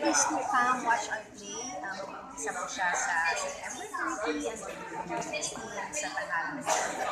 please to come watch our play. Um, isa po siya sa September 30 and then um, 15 sa Tagalog.